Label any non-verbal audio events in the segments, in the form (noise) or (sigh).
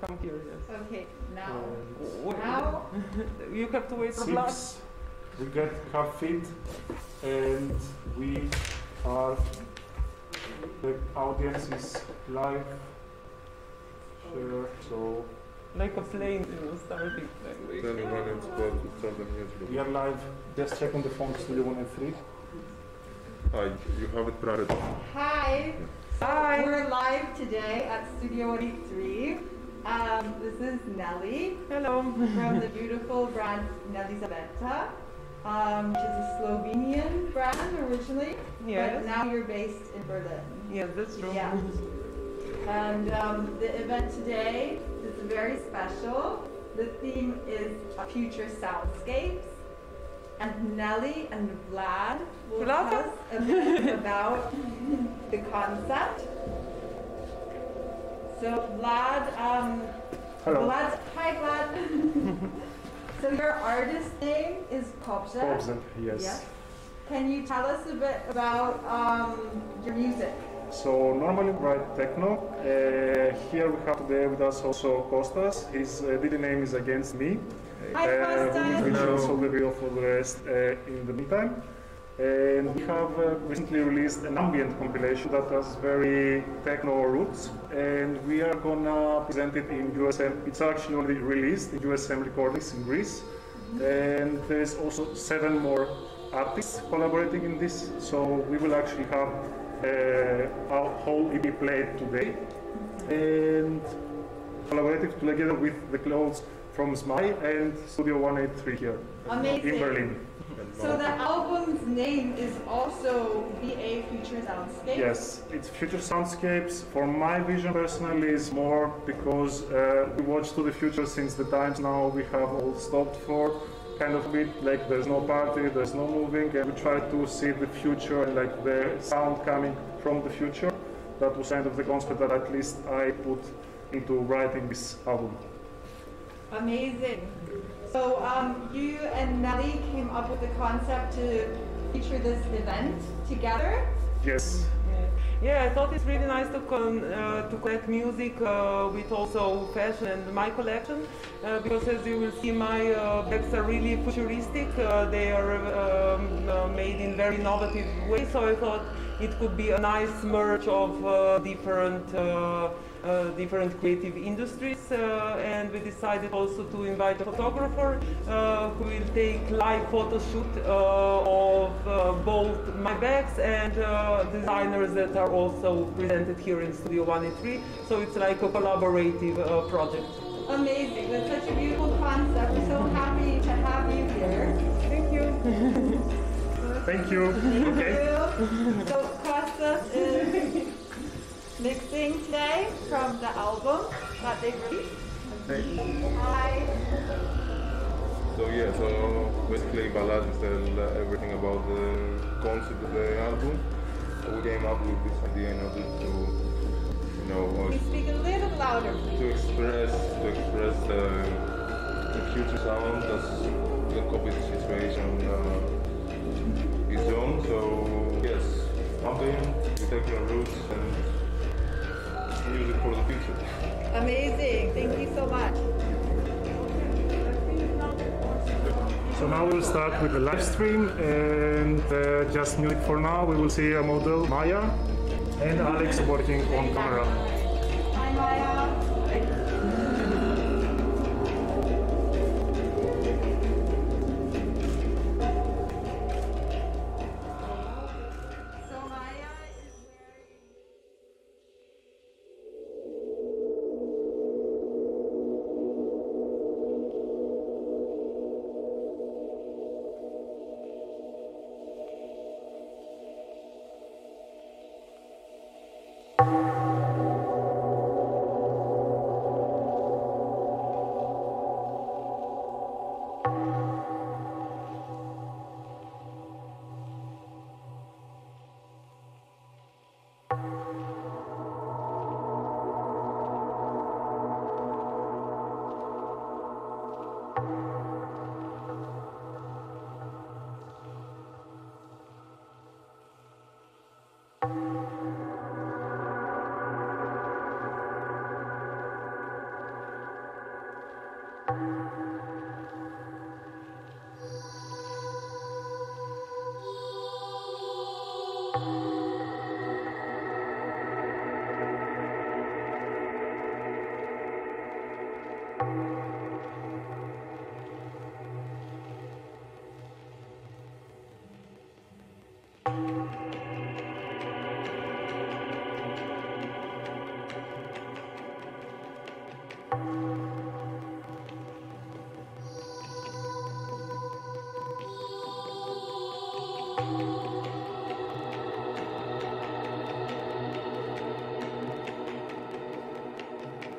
come here. Yes. Okay, now. Wait, Now, (laughs) you have to wait for blood. Six, we get half feet, and we are. The audience is live. Share, so Like a plane, you know, starting. Like, we- Then when it's about to start the music. we are live. Just check on the phone, Studio One and Three. Ah, you have it private. hi. Hi. We're live today at Studio 183. Um, this is Nelly Hello. from the (laughs) beautiful brand Nelizabeta, um, which is a Slovenian brand originally, Yes. but now you're based in Berlin. Yes, that's true. Yeah. And um, the event today is very special. The theme is future soundscapes. And Nelly and Vlad will Vlad? tell us a bit about the concept. So Vlad, um, Hello. Vlad, hi Vlad. (laughs) so your artist name is Kobzev. Observe, yes. Yes. Can you tell us a bit about um, your music? So normally we write techno. Uh, here we have today with us also Kostas. His uh, DJ name is AgainstMe. Hi, Uh, Kostas. we will Hello. also reveal for the rest uh, in the meantime. And we have uh, recently released an ambient compilation that has very techno roots, and we are gonna present it in USM. It's actually already released in USM Recordings in Greece, and there is also seven more artists collaborating in this. So we will actually have uh, our whole EP played today, and collaborated together with the clothes from ZMAI and Studio 183 here Amazing. in Berlin. So the album's name is also VA Future Soundscape. Yes, it's future soundscapes. For my vision personally is more because uh, we watch to the future since the times now we have all stopped for kind of bit like there's no party, there's no moving, and we try to see the future and like the sound coming from the future. That was kind of the concept that at least I put into writing this album. Amazing. So um, you and Nelly came up with the concept to feature this event together. Yes. Yeah. Yeah, I thought it's really nice to con- uh, to collect music uh, with also fashion and my collection uh, because as you will see, my uh, bags are really futuristic. Uh, they are um, uh, made in very innovative ways, so I thought it could be a nice merge of uh, different. Uh, different creative industries uh, and we decided also to invite a photographer uh, who will take live photo shoot uh, of uh, both my bags and uh, designers that are also presented here in Studio 183 so it's like a collaborative uh, project. Amazing. That's such a beautiful concept. We're so happy to have you here. Thank you. (laughs) Thank you. Thank Okay. you. So Costas is mixing today from the album that they released. Hi. So yeah, so basically Vlad is tell uh, everything about the concept of the album. So we came up with this idea in order to, you know, uh, speak a little louder, to express to express the, the future sound as the COVID situation uh, is on. So yes, ambient, take your roots and music for the future. Amazing. Thank you so much. So now we'll start with the live stream and uh, just music for now. We will see a model, Maya, and Alex working on camera. Hi, Maya.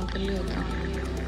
上是六张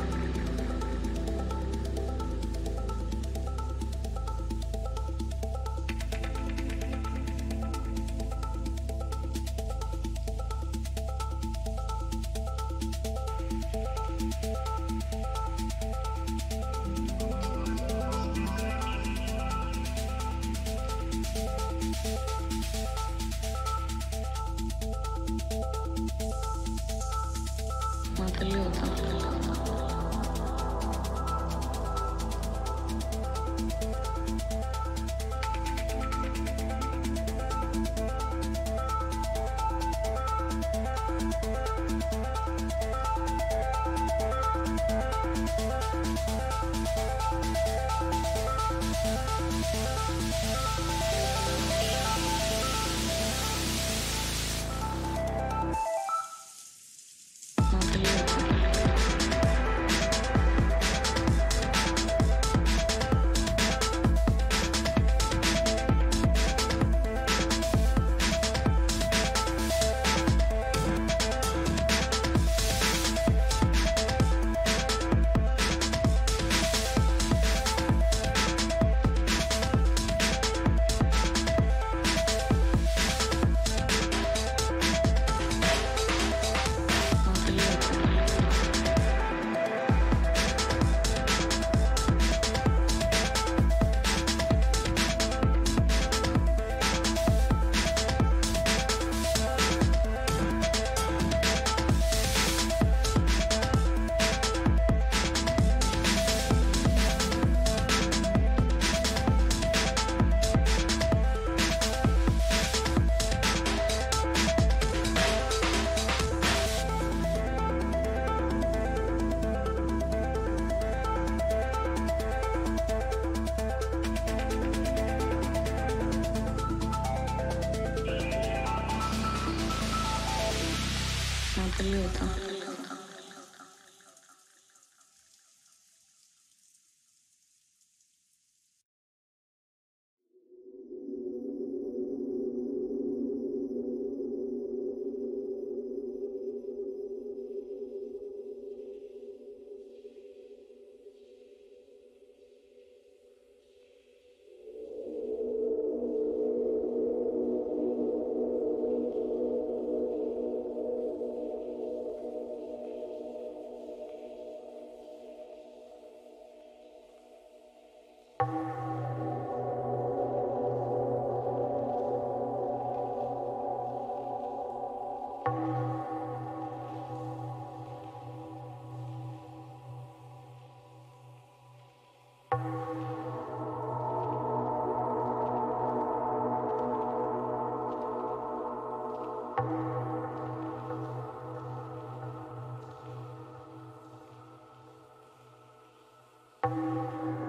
え?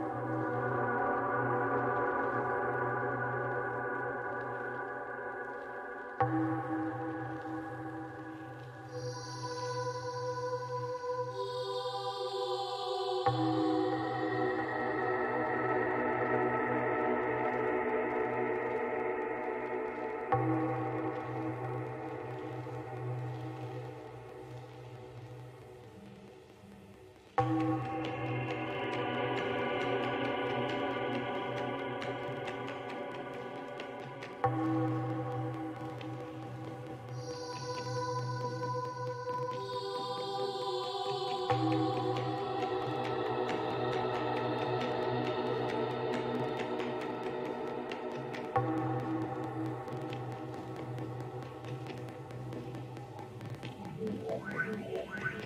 Bring all